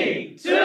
Three, two,